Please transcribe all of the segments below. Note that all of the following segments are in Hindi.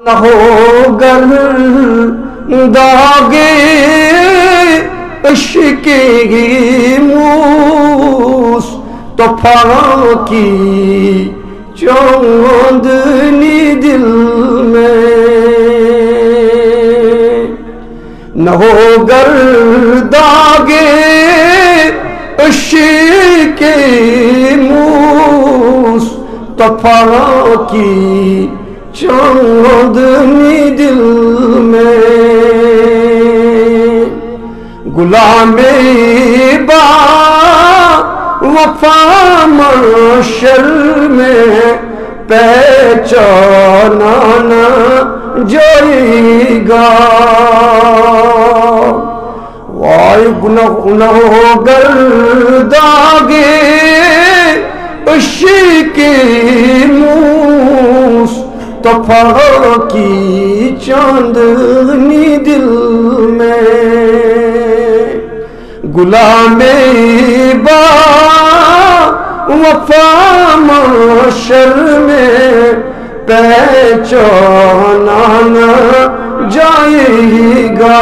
न हो गर दागे इश्क मूस तो की चांदनी दिल में। न हो गर दागे इश्क मूस तो की चांदनी दिल में गुलाम बा वफा मशर में पहचाना जाएगा वाय गुनह गर दागे के मूस तफा की चांदनी दिल में। गुलाम बा, वफा माशर में। पहचाना जाएगा।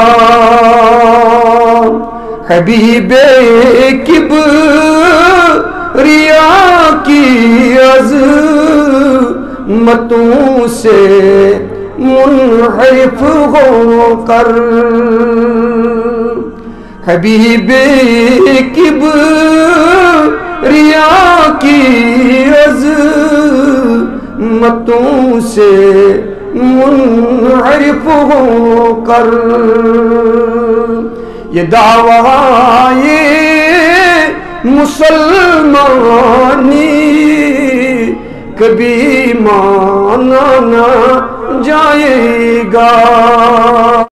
हबीबे किब, रिया की अज मतों से मुनहरिफ होकर। हबीब किब रिया की अज मतों से मुनहरिफ होकर। ये दावा ये मुसलमानी कभी माना ना जाएगा।